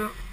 So